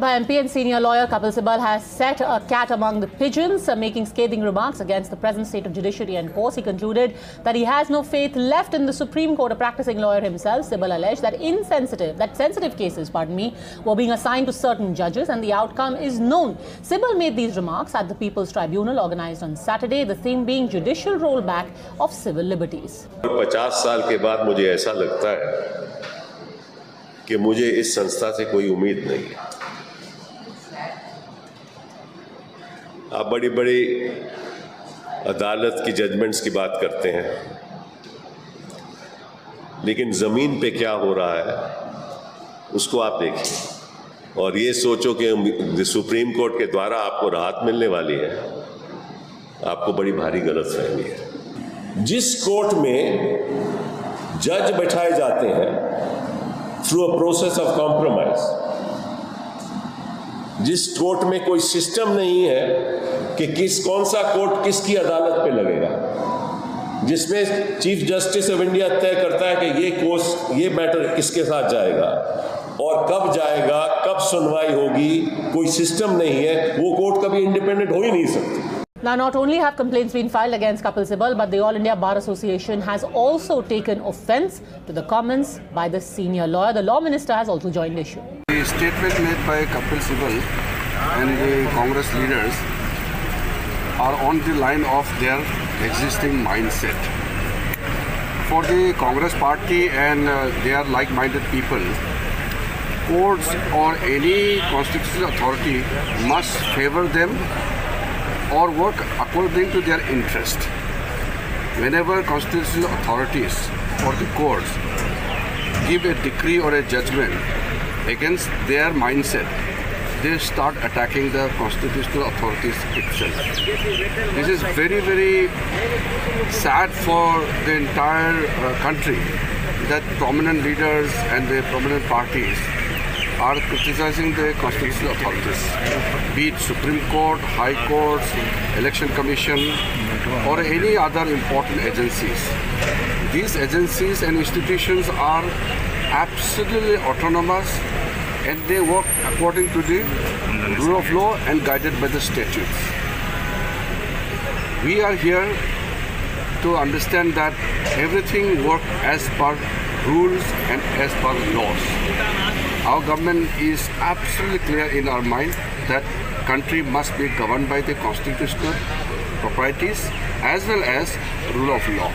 By MP and senior lawyer Kapil Sibal has set a cat among the pigeons, uh, making scathing remarks against the present state of judiciary and courts. He concluded that he has no faith left in the Supreme Court. A practicing lawyer himself, Sibal alleged that insensitive, that sensitive cases, pardon me, were being assigned to certain judges and the outcome is known. Sibal made these remarks at the People's Tribunal organized on Saturday, the theme being judicial rollback of civil liberties. पचास साल के बाद मुझे ऐसा लगता है कि मुझे इस संस्था से कोई उम्मीद नहीं है आप बड़ी बड़ी अदालत की जजमेंट्स की बात करते हैं। लेकिन ज़मीन पे क्या हो रहा है, उसको आप देखिए और ये सोचो कि सुप्रीम कोर्ट के द्वारा आपको राहत मिलने वाली है। आपको बड़ी भारी गलत फहमी है। जिस कोर्ट में जज बैठाए जाते हैं through a process of compromise जिस कोर्ट में कोई सिस्टम नहीं है कि किस कौन सा कोर्ट किसकी अदालत पे लगेगा जिसमें चीफ जस्टिस ऑफ़ इंडिया तय करता है कि ये कोर्स ये मैटर किसके साथ जाएगा और कब जाएगा कब सुनवाई होगी कोई सिस्टम नहीं है वो कोर्ट कभी इंडिपेंडेंट हो ही नहीं सकती Now, not only have complaints been filed against Kapil Sibal, but the All India Bar Association has also taken offence to the comments by the senior lawyer. The law minister has also joined issue. The statement made by Kapil Sibal and the Congress leaders are on the line of their existing mindset. For the Congress party and uh, their like-minded people, courts or any constitutional authority must favor them or work according to their interest. Whenever constitutional authorities or the courts give a decree or a judgment against their mindset, they start attacking the constitutional authorities itself. This is very, very sad for the entire uh, country that prominent leaders and the prominent parties are criticizing the constitutional authorities, be it Supreme Court, High Courts, Election Commission, or any other important agencies. These agencies and institutions are absolutely autonomous and they work according to the rule of law and guided by the statutes. We are here to understand that everything works as per rules and as per laws. Our government is absolutely clear in our mind that country must be governed by the constitutional proprieties as well as rule of law.